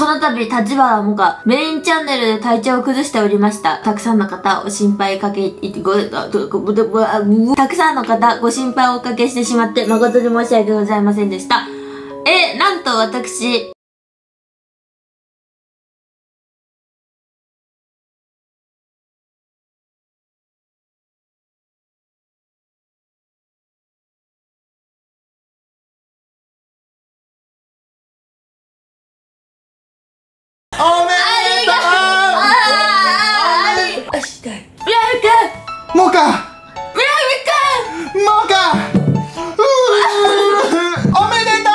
この度、立花もがメインチャンネルで体調を崩しておりました。たくさんの方、お心配かけ、ご、ごごごたくさんの方、ご心配をおかけしてしまって、誠に申し訳ございませんでした。え、なんと私、うもうかもうかうー。おめでと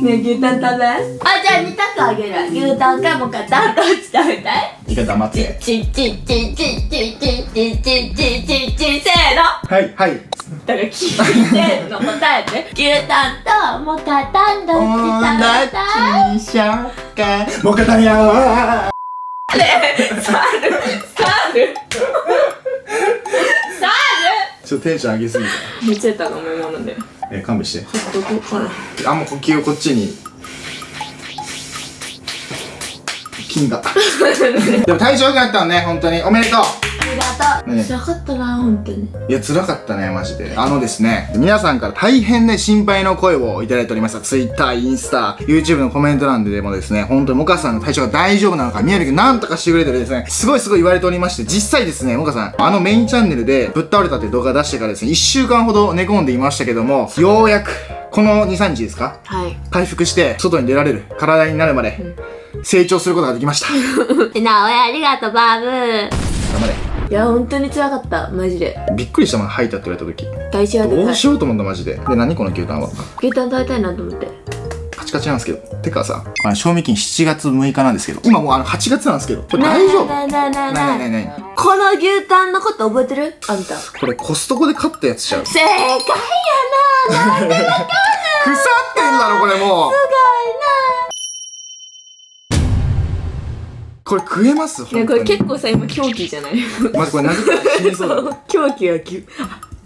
ねえ、牛タン食べあ、じゃあ2択あげる。牛タンかもかタンどっち食べたい？ういいかせーのはいはいだから聞いての答えて牛タンとモカタンどっち食べたいもうかたんやわちょっとテンション上げすぎた。めっちゃた飲み物で。え勘弁して。どこかなあもう呼吸をこっちに。金が でも体調良くなったのね本当に。おめでとうありがとうね。辛かったな本当に。いや辛かったねマジで。あのですね皆さんから大変ね心配の声をいただいておりました Twitter インスタ YouTube のコメント欄ででもですね本当にモカさんの体調が大丈夫なのか宮城くんなんとかしてくれてるですね。すごいすごい言われておりまして実際ですねモカさんあのメインチャンネルでぶっ倒れたっていう動画出してからですね1週間ほど寝込んでいましたけどもようやくこの23日ですか？はい。回復して外に出られる体になるまで成長することができました。頑なおやありがとうバブ張いや本当に辛かった。マジで。れびっくりしたもん吐いたって言われた時。体調はでかい。どうしようと思ったマジで。で何この牛タンは？牛タン食べたいなと思って。カチカチなんですけど。てかさあの賞味期限7月6日なんですけど。今もうあの8月なんですけど。これ大丈夫？なあなあなあなあ。なになになにこの牛タンのこと覚えてる？あんた。これコストコで買ったやつちゃう正解やな。なんでわかんない。てんだろこれもうこれ食えます？いやこれ結構さ今狂気じゃない？まずこれ殴ったら死にそうだ 狂気はき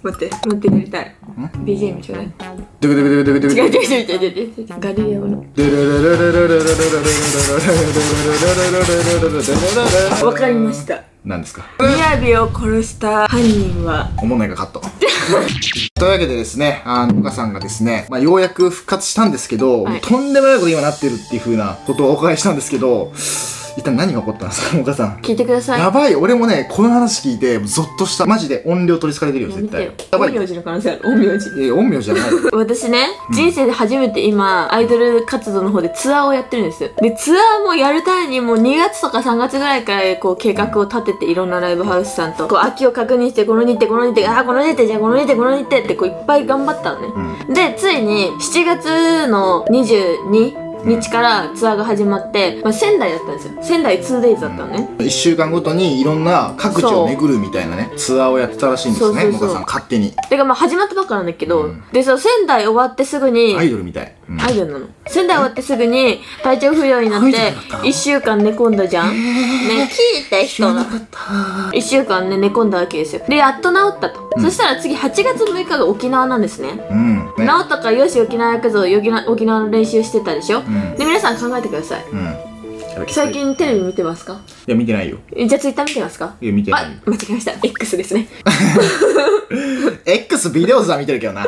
待って待ってやりたい。BGM ちょうだい。ドゥクドゥドゥドゥ違う違う違う違う違うガリレオのわかりました何ですかみやを殺した犯人はおもながカットというわけでですねあの岡さんがですね、まあ、ようやく復活したんですけど、はい、とんでもないこと今なってるっていうふうなことをお伺いしたんですけど一体何が起こったんですか、岡さん。聞いてくださいやばい、俺もね、この話聞いて、ゾッとした。マジで音量取りつかれてるよ、絶対。やめてよやばい。陰陽師の可能性ある陰陽師いや、音名じゃない。私ね、人生で初めて今、アイドル活動の方でツアーをやってるんですよ。で、ツアーもやるためにもう2月とか3月ぐらいからこう計画を立てていろんなライブハウスさんと、こう空きを確認して、この日程、この日程、あー、この日程、じゃあこの日程、この日程ってこういっぱい頑張ったのね。うん。で、ついに7月の22日からツアーが始まって、まあ、仙台だったんですよ。仙台 2days だったのね。一週間ごとにいろんな各地を巡るみたいなね、ツアーをやってたらしいんですね、そうそうそうモカさん、勝手に。てかまあ始まったばっかなんだけど、うんで、そう、仙台終わってすぐに、アイドルみたい。うんアイドルなの。仙台終わってすぐに体調不良になってアイドルだったの1週間寝込んだじゃん。ね、聞いて人の。1週間ね、寝込んだわけですよ。で、やっと治ったと。そしたら次8月6日が沖縄なんですね。うん。ね。治ったからよし沖縄行くぞ、沖縄沖縄の練習してたでしょ、んで、皆さん考えてください。うん。最近テレビ見てますか？いや、見てないよ。えじゃあツイッター見てますか？いや、見てなあいよ。、間違えました。X ですね。X ビデオズは見てるけどな。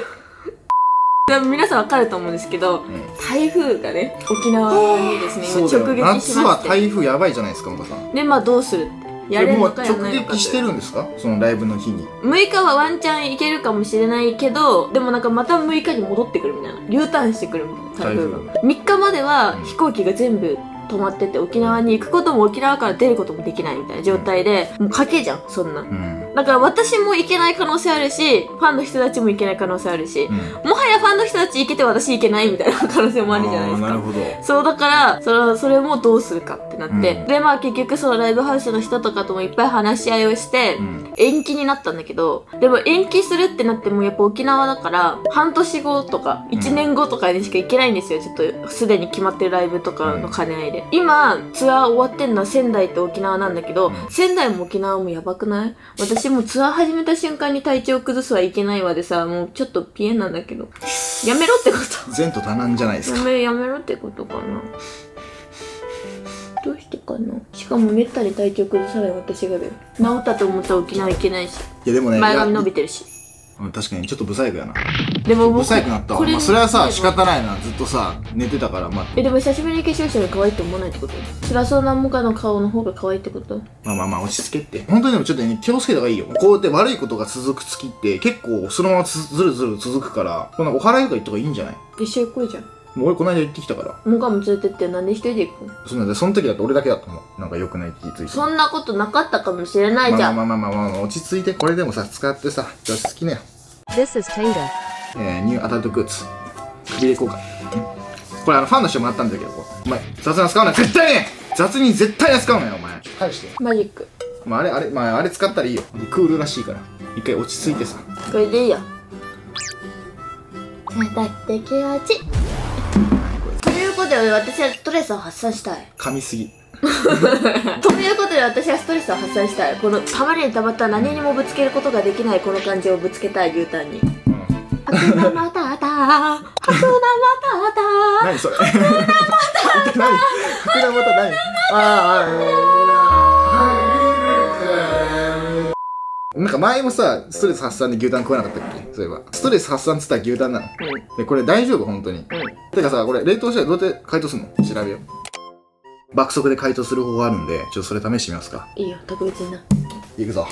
でも皆さんわかると思うんですけど、台風がね、沖縄にですね、今直撃し夏はまして。台風やばいじゃないですか、岡さん。で、まあどうするって。やれるもうのかやらない直のか撃してるんですか？そのライブの日に。6日はワンチャン行けるかもしれないけどでもなんかまた6日に戻ってくるみたいな。U ターンしてくるみたいな台風が3日までは飛行機が全部止まってて沖縄に行くことも沖縄から出ることもできないみたいな状態でもう賭けじゃんそんなうん。だから私も行けない可能性あるしファンの人たちも行けない可能性あるし、うん。もはやファンの人たち行けて私行けないみたいな可能性もあるじゃないですかなるほど。そうだからそれそれもどうするかってなって、うんでまあ結局そのライブハウスの人とかともいっぱい話し合いをして、うん。延期になったんだけどでも延期するってなってもやっぱ沖縄だから半年後とか1年後とかにしか行けないんですよちょっとすでに決まってるライブとかの兼ね合いで今ツアー終わってんのは仙台と沖縄なんだけど、仙台も沖縄もやばくない？私もうツアー始めた瞬間に体調崩すはいけないわでさもうちょっとピエンなんだけど。やめろってこと。前途多難じゃないですか。やめやめろってことかな。どうしてかな？しかもめったに体調崩さない私がだよ。治ったと思ったら沖縄行けないし。いやでもね前髪伸びてるし。うん確かにちょっとブサイクやなでも僕ブサイクなったわ、まあ、それはさ仕方ないな。ずっとさ寝てたからまあ。えでも久しぶりに化粧したら可愛いって思わないってこと？辛そうなモカの顔の方が可愛いってこと？まあまあまあ落ち着けって。本当にでもちょっとね気をつけた方がいいよ。こうやって悪いことが続く月って結構そのままつずるずる続くからこのお祓いとか行った方がいいんじゃない？一緒行こうじゃん。もう俺この間行ってきたから。モカも連れてってなんで一人で行くの？そんなんでその時だって俺だけだったもん。なんか良くないって気づいて。そんなことなかったかもしれないじゃん、まあまあまあまあまあ、まあ、落ち着いて。これでもさ使ってさじゃあ好きねよ。This is Tenga. えー、ニューアダルトグッズ。くびれ交換これあのファンの人もらったんだけどお前雑な使うな絶対ね雑に絶対に使うなよお前。返して。マジック。まあ、あれあれまああれ使ったらいいよ。クールらしいから。一回落ち着いてさ。これでいいよ。だって気持ち。ということで私はストレスを発散したい。噛みすぎ。ということで私はストレスを発散したい。このたまりにたまった何にもぶつけることができないこの感じをぶつけたい牛タンに。うん悪魔まただ悪魔まただ何それ？何福田また何ああなんか前もさストレス発散で牛タン食わなかったっけ？そういえば。ストレス発散っつったら牛タンなの。でこれ大丈夫？本当に。てかさこれ冷凍したらどうやって解凍するの？調べよう。爆速で解凍する方法あるんでちょっとそれ試してみますか。いいよ特別にな。いくぞ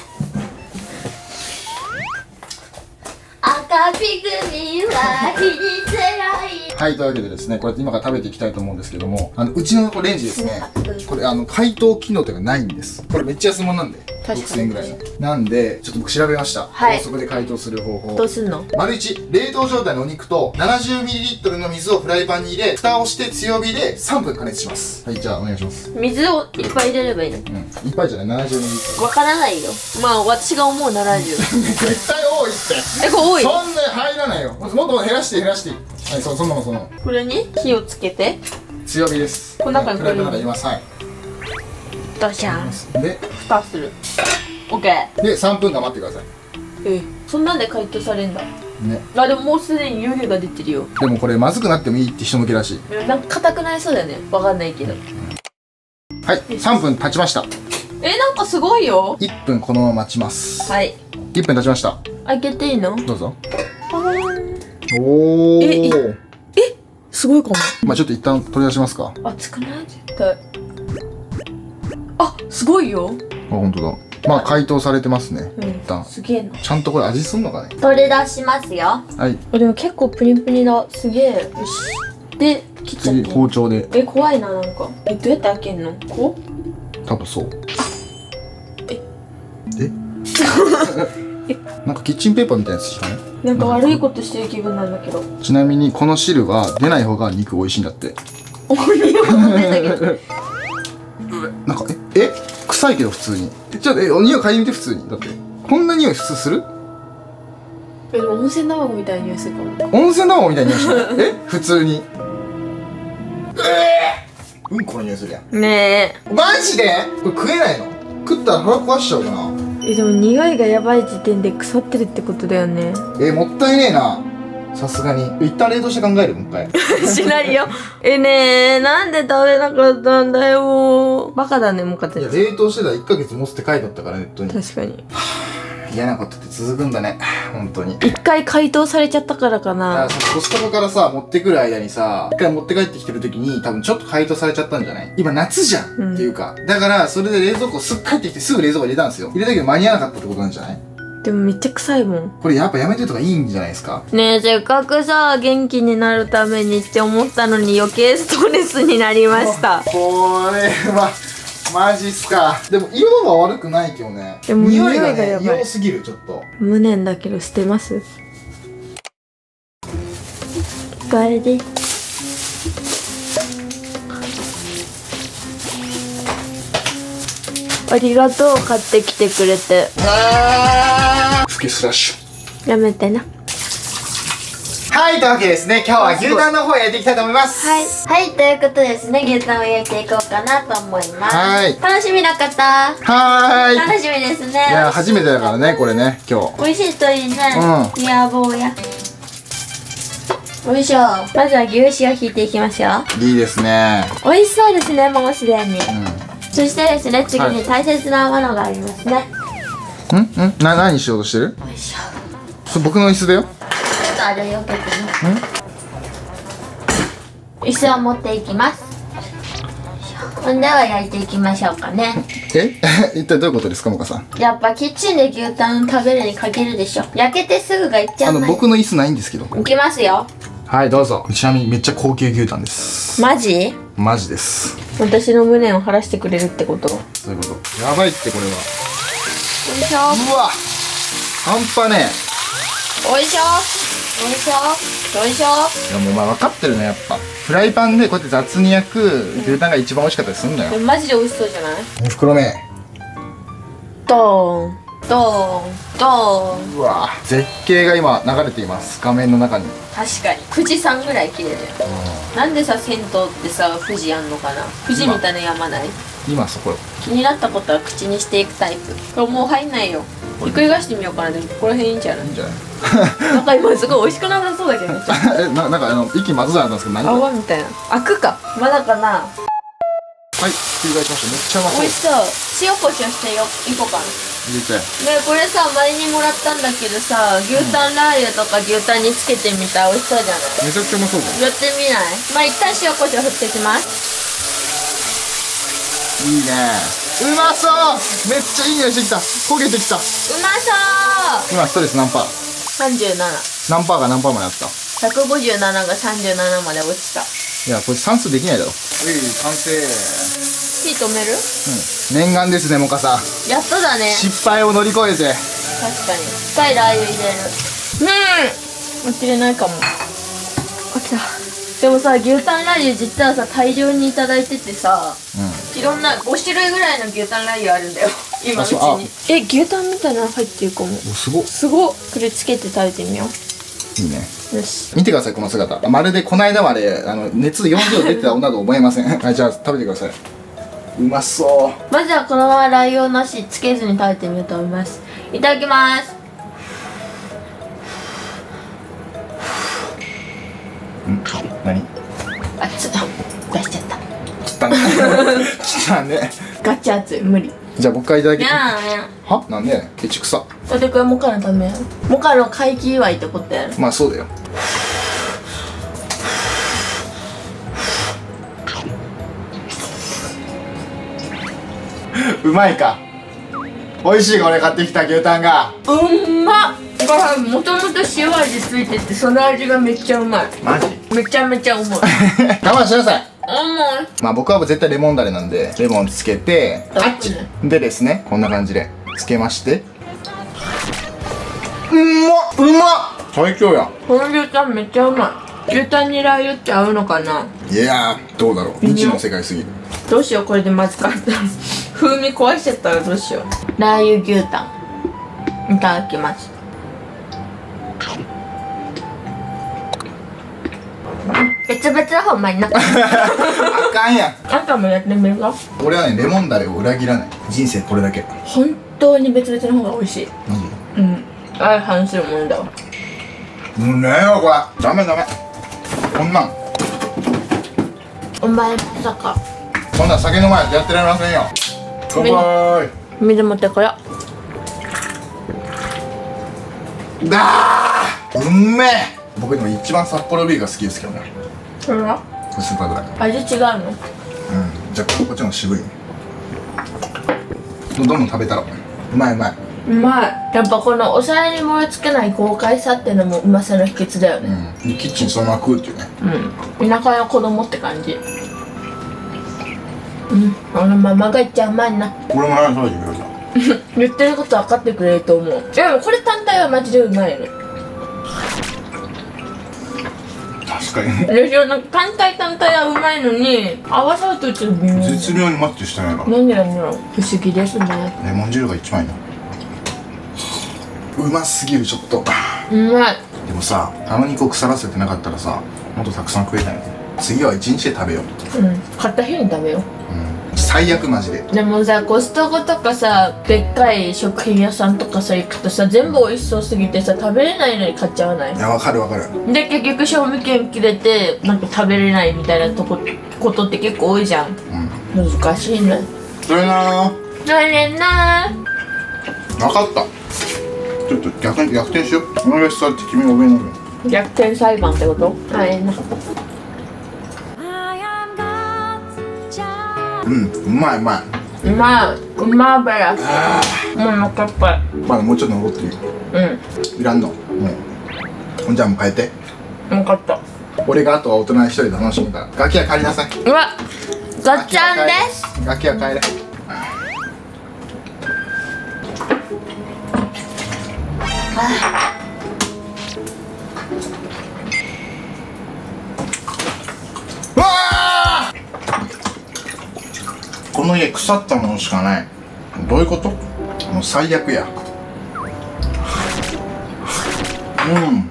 赤ピグミは火に強いはい、というわけでですね、これ今から食べていきたいと思うんですけども、あの、うちのレンジですね、これあの、解凍機能というかないんです。これめっちゃ安物なんで、確かに6000円ぐらいの。なんで、ちょっと僕調べました。はい高速で解凍する方法どう。すんの？丸1、冷凍状態のお肉と 70ml の水をフライパンに入れ、蓋をして強火で3分加熱します。はい、じゃあお願いします。水をいっぱい入れればいいの？うん。いっぱいじゃない、70ml。わからないよまあ私が思う70 絶対。えこれ多い？そんな入らないよ。もっと減らして減らして。いい。はい、そそんなもんそんなもん。これに？火をつけて。強火です。この中にフライパンの中に入れます。はい。ドシャン。で、蓋する。オッケー。で、3分間待ってください。えそんなんで解凍されんだ。ね。あでももうすでに湯気が出てるよ。でもこれまずくなってもいいって人向けらしいえなんか硬くなりそうだよね。わかんないけど。はい3分経ちました。えなんかすごいよ。1分このまま待ちます。はい。1分経ちました開けていいの？どうぞ。パー。ンおえいおすごいかも。まあちょっと一旦取り出しますか。熱くない？絶対。あすごいよ。あ本当だ。まあ解凍されてますね。うん。一旦。すげえな。ちゃんとこれ味すんのかね？取り出しますよ。はい。あでも結構プニプニだ。すげえ。よしで切っちゃっ包丁で。え怖いななんか。えどうやって開けんの？こ多分そう。え。え？なんかキッチンペーパーみたいなやつしかねうなんか悪いことしてる気分なんだけど。ちなみにこの汁は出ない方が肉美味しいんだって。おいよ出たけど。なんかえ？え？臭いけど普通に。ちょっとえお匂い嗅いでみて普通に。だってこんな匂い普通する？えでも温泉卵みたいな匂いするかも温泉卵みたいな匂いしない？え？普通に。えー、うんこの匂いするやん。ねマジで？これ食えないの？食ったら腹壊しちゃうかなええでも匂いがやばい時点で腐ってるってことだよね。えー、もったいねえな。さすがに。一旦冷凍して考える？もう一回。しないよ。えねえなんで食べなかったんだよ。バカだねもかたや冷凍してたら1ヶ月持つって書いてあったからネットに。確かに嫌なことって続くんだね。本当に。一回解凍されちゃったからかあなコストコからさ持ってくる間にさ一回持って帰ってきてる時に多分ちょっと解凍されちゃったんじゃない？今夏じゃん、うんっていうか。だからそれで冷蔵庫すっ帰ってきてすぐ冷蔵庫入れたんですよ。入れたけど間に合わなかったってことなんじゃない？でもめっちゃ臭いもん。これやっぱやめてとかいいんじゃないですか？ねえせっかくさ元気になるためにって思ったのに余計ストレスになりました。これはマジっすか。でも色は悪くないけどね。でも匂いがね匂いがやばい。良すぎるちょっと。無念だけど捨てます。おかえりありがとう買ってきてくれて。あスラッシュ。やめてなはいというわけでですね今日は牛タンの方焼いていきたいと思いますはい。はい、ということでですね、牛タンを焼いていこうかなと思います。はい楽しみな方、はーい楽しみですね。いや初めてだからねこれね今日美味しいといいね。ういや、坊や。よいしょ。まずは牛脂を引いていきましょう。いいですね美味しそうですね、もうすでに。うそしてですね、次に大切なものがありますね。ん？んん？な何しようとしてる？よいしょ。僕の椅子だよとあれよけてね。椅子を持っていきます。ほんでは焼いていきましょうかね。え？一体どういうことですかモカさん？やっぱキッチンで牛タン食べるに限るでしょ。焼けてすぐがいっちゃあうまい。の僕の椅子ないんですけどいきますよ。はいどうぞちなみにめっちゃ高級牛タンですマジ？マジです私の無念を晴らしてくれるってこと？よそういうことやばいってこれはいしょ。うわ半端ねおいしょ。おいしょ。おいしょ。えいやもうお前分かってるねやっぱフライパンでこうやって雑に焼く牛タンが一番美味しかったりするんだよこれマジで美味しそうじゃない？2袋目ドーン。ドーン。ドーン。うわ絶景が今流れています画面の中に確かに。富士山ぐらい綺麗だよ。なんでさ、銭湯ってさ、富士あんのかな？富士みたいな山ない？今そこよ気になったことは口にしていくタイプ。これもう入んないよ。ひっくり返してみようかな。でもここら辺いいんじゃない？いいんじゃない？なんか今すごい美味しくなさそうだけど えななんかあの息まずだったんですけど何泡みたいな。開くか。まだかな。いひっくり返しました。めっちゃうまそう美味しそう。塩コショウしてよいこうかな。入れて。ねこれさ前にもらったんだけどさ牛タンラー油とか牛タンにつけてみた。ら美味しそうじゃない？めちゃくちゃうまそうじゃんやってみない？まあ一旦塩コショウ振ってきます。いいね。うまそう！めっちゃいい匂いしてきた。焦げてきた。うまそ今ストレス何パ。ーう37何パーが何パーまであった？157が37まで落ちた。いやこれ算数できないだろ。うい完成。火止める？うん。念願ですねモカさん。やっとだね。失敗を乗り越えて。確かに。深いラー油入れる。うん。起きれないかも。起きたでもさ牛タンラー油実はさ大量にいただいててさういろんな5種類ぐらいの牛タンラー油あるんだよ今うちに。え牛タンみたいなの入ってるかも。すごっ。すごっこれつけて食べてみよいいね。うよし。見てくださいこの姿。まるでこの間まであの熱40度出てた女と思えません。はいじゃあ食べてください。うまそう。まずはこのままラー油なしつけずに食べてみようと思います。いただきますったね切ったね。ガチ熱い無理。じゃあ僕からいただきは？なんで？ケチくさ。だってこれモカのためモカの回帰祝いってことやろまあそうだよ。うまいか。美味しいこれ買ってきた牛タンが。うんまっ。これもともと塩味ついててその味がめっちゃうまい。マジ？めちゃめちゃうまい。我慢しなさい甘い。まあ僕は絶対レモンだれなんでレモンつけてあっちね。でですねこんな感じでつけまして。うんまっうまっ。最強やこの牛タンめっちゃうまい。牛タンにラー油って合うのかな？いやーどうだろう。未知の世界すぎる。どうしようこれでまずかった。風味壊しちゃったらどうしよう。ラー油牛タン。いただきます別々の方がいいなあかんやん。あんたもやってみるか俺はねレモンだれを裏切らない。人生これだけ。本当に別々の方が美味しい。マジうん。相反するもんだわ。うんねえよこれ。ダメダメ。こんなん。お前まさか。こんなん酒飲まないとやってられませんよ。乾杯。水持ってこよだー！うんめえ。僕でも一番札幌ビールが好きですけどねそれは？これスーパーぐらい味違うの？うん。じゃあこっちの方が渋いね。どんどん食べたらうまいうまい。うまい。やっぱこのお皿に盛り付けない豪快さっていうのもうまさの秘訣だよね。うん。でキッチンそのまま食うっていうね。うん。田舎の子供って感じ。うん。このままがいっちゃうまいなこれも何食べてみようじゃ言ってること分かってくれると思う。でもこれ単体はマジでうまいの確かに。でしょなんか単体単体はうまいのに合わさるとちょっと微妙。絶妙にマッチしてないな。なんでなんだろう不思議ですね。レモン汁が一番いいな。うますぎるちょっと。うまい。でもさあの肉を腐らせてなかったらさもっとたくさん食えたよ次は一日で食べよううん。買った日に食べよう。うん最悪マジで。でもさコストコとかさでっかい食品屋さんとかさ行くとさ全部美味しそうすぎてさ食べれないのに買っちゃわない？いやわかるわかる。で結局賞味期限切れてなんか食べれないみたいなとこことって結構多いじゃん。うん。難しいね。それな。来年な。分かった。ちょっと逆に逆転しよう。お願いしさって君が上に乗る逆転裁判ってこと？来年なうんうまいうまい。うまい。うまべらしもうお腹いっぱいまだもうちょっと残ってるよ。うん。いらんの。もうじゃあもう変えて。分かった。俺があとは大人一人で楽しむから。ガキは帰りなさい。うわガッチャンです。ガキは帰れ。うこの家腐ったものしかない。どういうこと？もう最悪や。うん。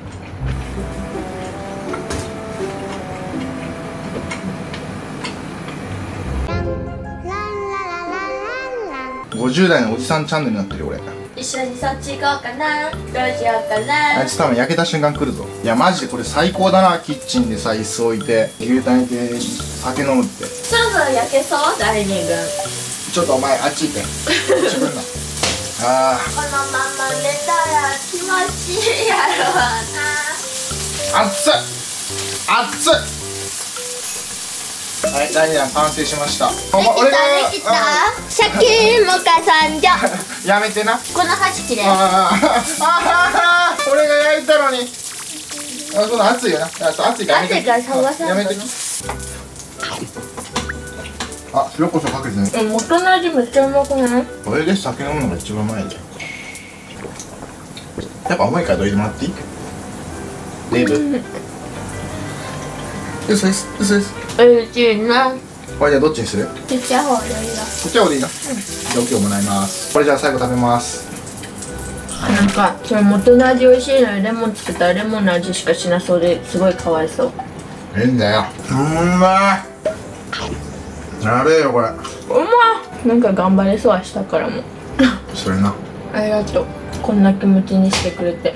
50代のおじさんチャンネルになってるよ俺一緒にそっち行こうかな。どうしようかな。あいつ多分焼けた瞬間来るぞ。いやマジでこれ最高だな。キッチンでさ椅子置いて牛タン焼いて酒飲むって。そろそろ焼けそう？第二軍ちょっとお前あっち行って自分な あこのまま寝たら気持ちいいやろうな。ー熱っ！熱っはいダイヤ完成しました。お前俺がシャキーモカさんじゃ。う んやめてな。この箸切れあーあー俺が焼いたのに。あその熱いよな。熱いからやめて。熱いから探さんとやめて。あ白胡椒かけてね。え元の味めっちゃうまくない？これで酒飲むのが一番うまいじゃん。やっぱ重いからどいてもらっていい？デーブ嘘です嘘ですおいしいな。これじゃあどっちにする？こちっちゃい方でいいよっちの方でいいな、じゃあお今日もらいます。これじゃあ最後食べます。なんかそれ元の味美味しいのにレモンつけたらレモンの味しかしなそうですごいかわいそう。ええんだよ。うんまい。やべえよこれ。うまっ。なんか頑張れそう明日からも。それな。ありがとう。こんな気持ちにしてくれて。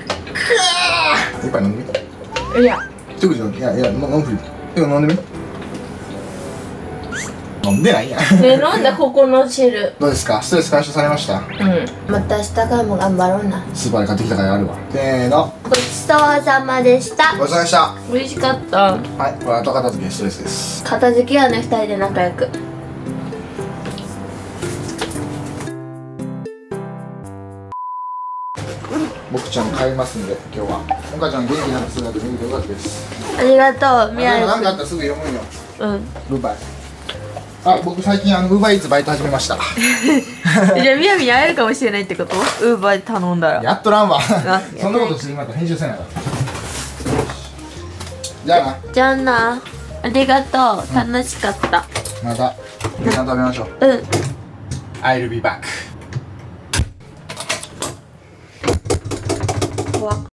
一杯飲んでみいや。すぐじゃいやいやもう飲むふりいや飲んでみ飲んでないやん。ね飲んだここの汁。どうですか？ストレス解消されました？うん。また明日からも頑張ろうな。スーパーで買ってきたからあるわ。せーの。ごちそうさまでした。ごちそうさまでした。美味しかった。はい。これ後片付けストレスです。片付けはね二人で仲良く僕ちゃん帰りますんで今日は。お母ちゃん元気になってすぐだと元気でよかったです。ありがとうみや何かあったらすぐ読むんよ。うん。ウーバイ。あ僕最近あのウーバーイーツバイト始めました。じゃあみやみに会えるかもしれないってこと？ウーバーで頼んだら。やっとらんわ。あそんなことして今と編集せないからじゃあな。じゃあな。ありがとう。楽しかった。また皆さん食べましょう。うん。I'll be back